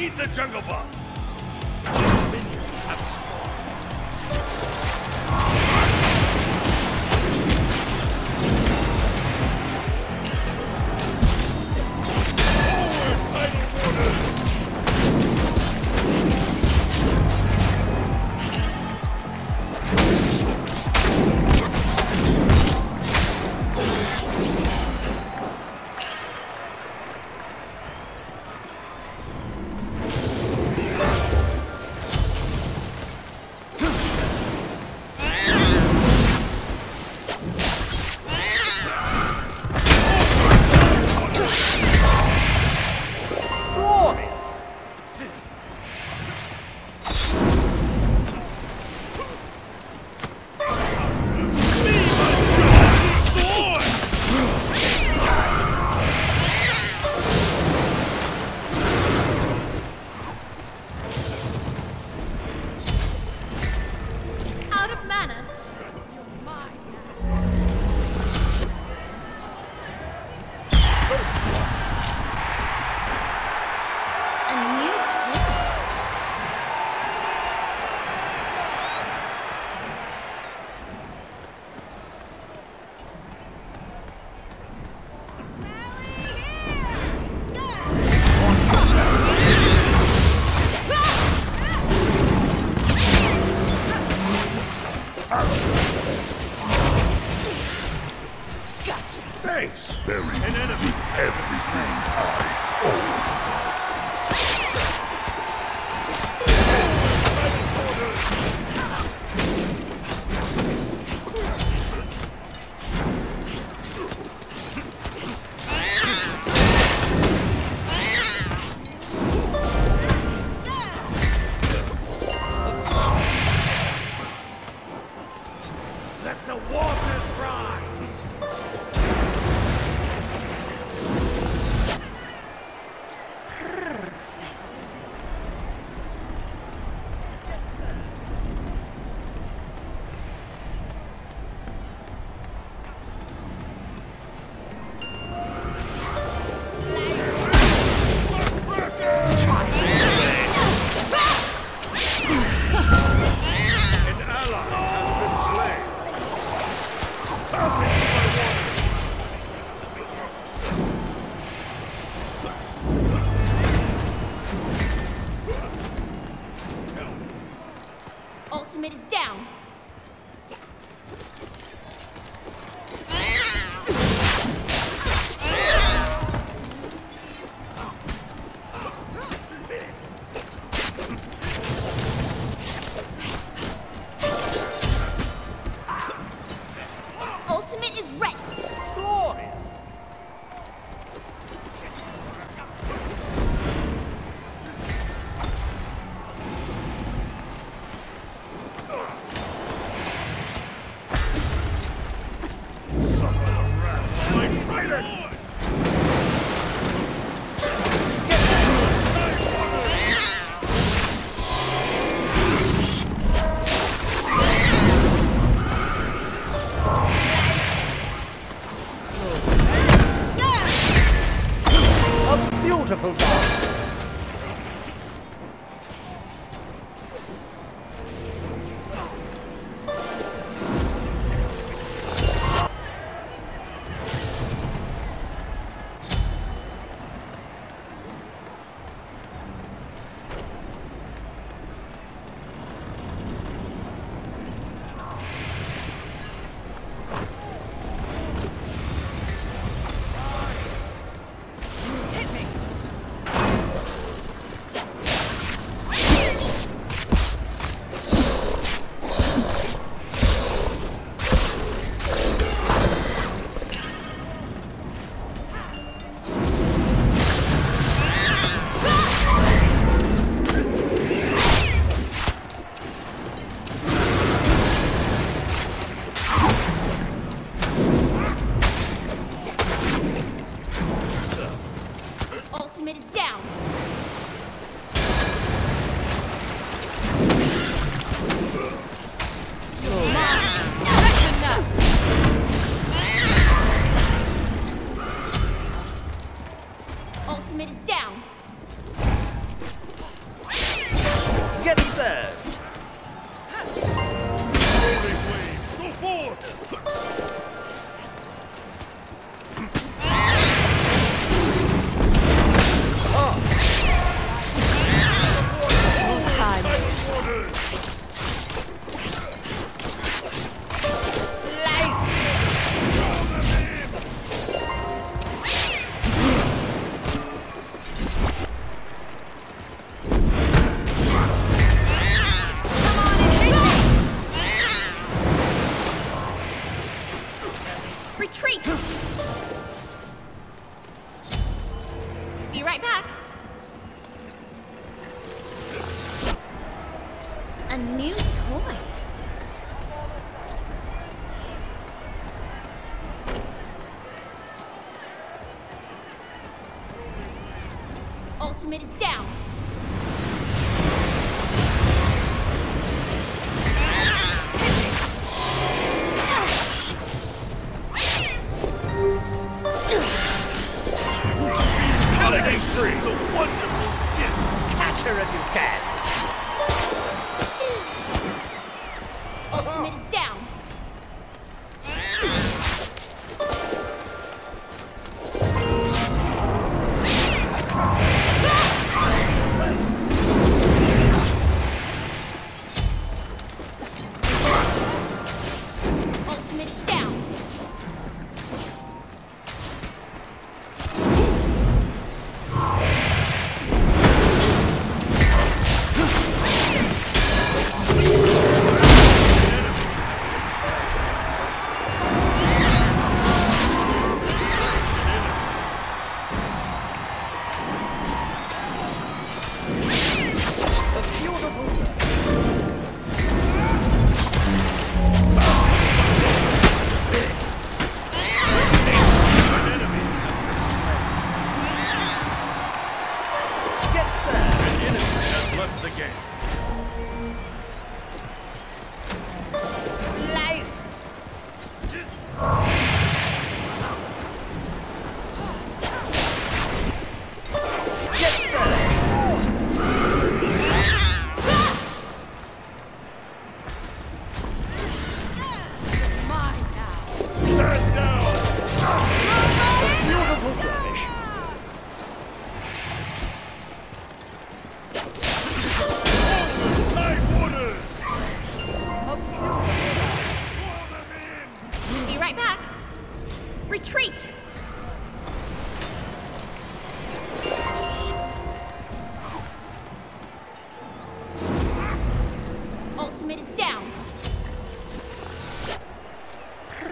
need the jungle buff. down. Retreat! Be right back.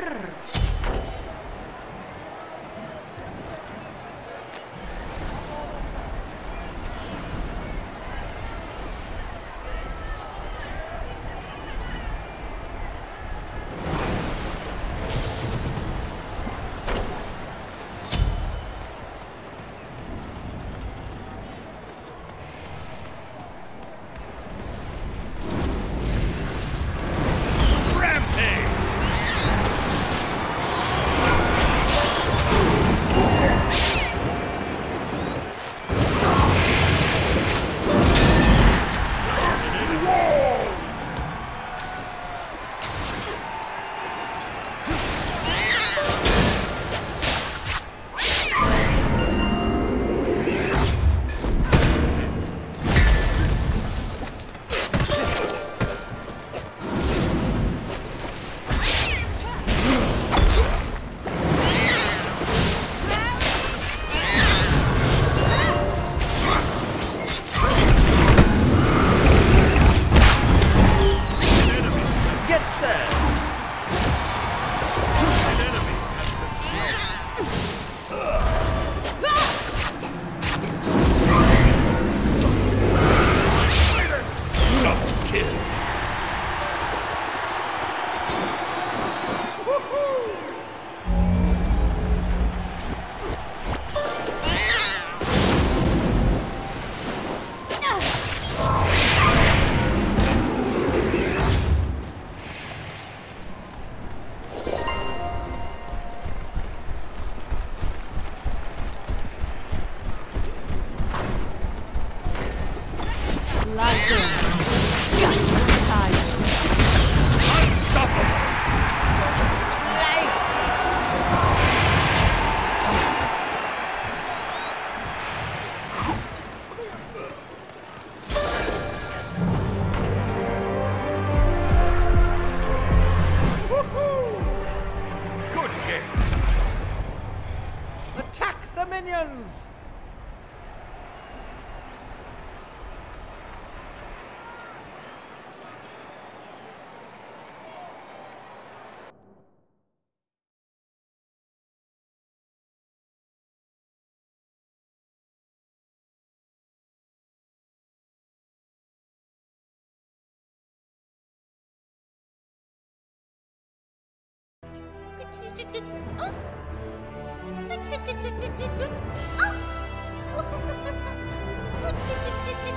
Brrr.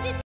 oh